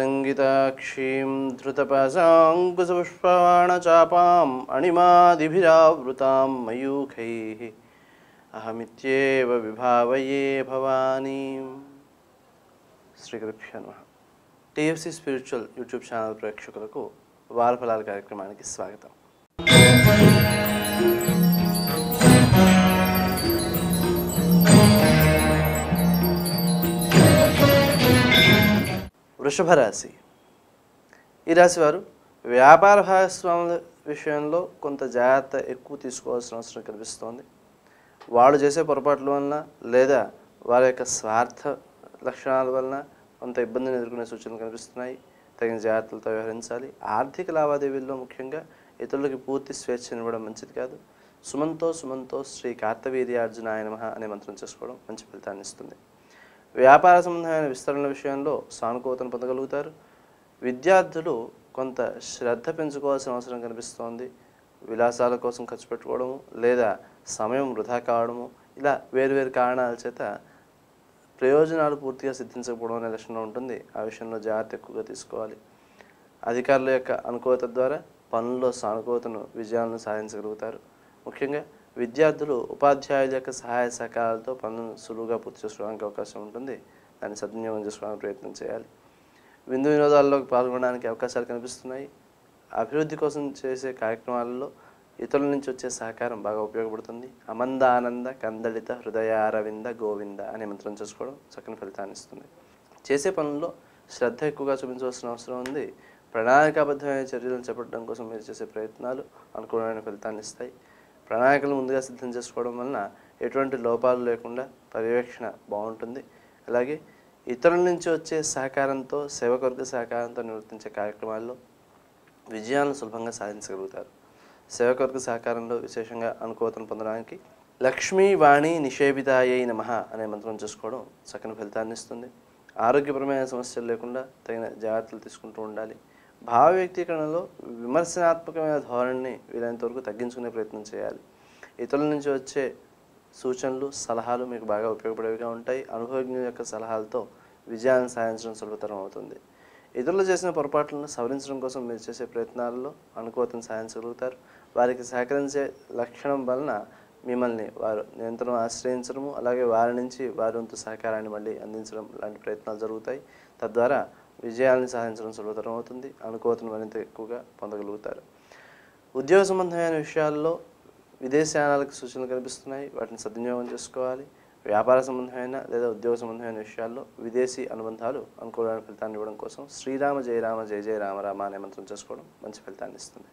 मीनाक्षीं धृतपाशाङ्कुशपुष्पबाणचापाम् अणिमादिभिरावृतां मयूखैः अहमित्येव विभावये भवानीं Srikrishna TFC spiritual YouTube channel ప్రేక్షకులకు వారఫలాల కార్యక్రమానికి స్వాగతం వృషభ రాశి. ఈ రాశి వారు వ్యాపార భాగస్వాముల విషయంలో కొంత జాగ్రత్త ఎక్కువ తీసుకోవాల్సిన అవసరం కనిపిస్తోంది. వాళ్ళు చేసే పొరపాట్ల వలన లేదా వారి యొక్క స్వార్థ లక్షణాల వలన కొంత ఇబ్బందిని ఎదుర్కొనే సూచనలు కనిపిస్తున్నాయి. తగిన జాగ్రత్తలతో వ్యవహరించాలి. ఆర్థిక లావాదేవీల్లో ముఖ్యంగా ఇతరులకి పూర్తి స్వేచ్ఛనివ్వడం మంచిది కాదు. సుమంతో సుమంతో శ్రీ కార్తవీర్యార్జున ఆయన మహా అనే మంత్రం చేసుకోవడం మంచి ఫలితాన్ని ఇస్తుంది. వ్యాపార సంబంధమైన విస్తరణ విషయంలో సానుకూలతను పొందగలుగుతారు. విద్యార్థులు కొంత శ్రద్ధ పెంచుకోవాల్సిన అవసరం కనిపిస్తోంది. విలాసాల కోసం ఖర్చు పెట్టుకోవడము లేదా సమయం వృధా కావడము ఇలా వేరువేరు కారణాల చేత ప్రయోజనాలు పూర్తిగా సిద్ధించకపోవడం అనే లక్షణం ఉంటుంది. ఆ విషయంలో జాగ్రత్త ఎక్కువగా తీసుకోవాలి. అధికారుల యొక్క అనుకూలత ద్వారా పనుల్లో సానుకూలతను విజయాలను సాధించగలుగుతారు. ముఖ్యంగా విద్యార్థులు ఉపాధ్యాయుల యొక్క సహాయ సహకారాలతో పనులను సులువుగా పూర్తి చేసుకోవడానికి అవకాశం ఉంటుంది. దాన్ని సద్వినియోగం చేసుకోవడానికి ప్రయత్నం చేయాలి. విందు వినోదాల్లో పాల్గొనడానికి అవకాశాలు కనిపిస్తున్నాయి. అభివృద్ధి కోసం చేసే కార్యక్రమాలలో ఇతరుల నుంచి వచ్చే సహకారం బాగా ఉపయోగపడుతుంది. అమంద ఆనంద కందళిత హృదయ అరవింద గోవింద అనే మంత్రం చేసుకోవడం చక్కని ఫలితాన్ని ఇస్తుంది. చేసే పనుల్లో శ్రద్ధ ఎక్కువగా చూపించవలసిన అవసరం ఉంది. ప్రణాళికాబద్ధమైన చర్యలను చేపట్టడం కోసం మీరు చేసే ప్రయత్నాలు అనుకూలమైన ఫలితాన్ని ఇస్తాయి. ప్రణాళికలు ముందుగా సిద్ధం చేసుకోవడం వలన ఎటువంటి లోపాలు లేకుండా పర్యవేక్షణ బాగుంటుంది. అలాగే ఇతరుల నుంచి వచ్చే సహకారంతో సేవకవర్గ సహకారంతో నిర్వర్తించే కార్యక్రమాల్లో విజయాలను సులభంగా సాధించగలుగుతారు. సేవకవర్గ సహకారంలో విశేషంగా అనుకూలతను పొందడానికి లక్ష్మీ వాణి నిషేవితాయై నమ అనే మంత్రం చేసుకోవడం చక్కని ఫలితాన్ని ఇస్తుంది. ఆరోగ్యపరమైన సమస్యలు లేకుండా తగిన జాగ్రత్తలు తీసుకుంటూ ఉండాలి. భావ వ్యక్తీకరణలో విమర్శనాత్మకమైన ధోరణిని వీలైనంత వరకు తగ్గించుకునే ప్రయత్నం చేయాలి. ఇతరుల నుంచి వచ్చే సూచనలు సలహాలు మీకు బాగా ఉపయోగపడేవిగా ఉంటాయి. అనుభవజ్ఞుల యొక్క సలహాలతో విజయాన్ని సాధించడం సులభతరం అవుతుంది. ఇతరులు చేసిన పొరపాట్లను సవరించడం కోసం మీరు చేసే ప్రయత్నాల్లో అనుకూలతను సాధించగలుగుతారు. వారికి సహకరించే లక్షణం వలన మిమ్మల్ని వారు నిరంతరం ఆశ్రయించడము అలాగే వారి నుంచి వారి వంతు సహకారాన్ని మళ్ళీ అందించడం లాంటి ప్రయత్నాలు జరుగుతాయి. తద్వారా విజయాలను సాధించడం సులభతరం అవుతుంది. అనుకూలతను మరింత ఎక్కువగా పొందగలుగుతారు. ఉద్యోగ సంబంధమైన విషయాల్లో విదేశాలకు సూచనలు కనిపిస్తున్నాయి. వాటిని సద్వినియోగం చేసుకోవాలి. వ్యాపార సంబంధమైన లేదా ఉద్యోగ సంబంధమైన విషయాల్లో విదేశీ అనుబంధాలు అనుకూలమైన ఫలితాన్ని ఇవ్వడం కోసం శ్రీరామ జయ రామ జయ జయ రామ రామ అనే మంత్రం చేసుకోవడం మంచి ఫలితాన్ని ఇస్తుంది.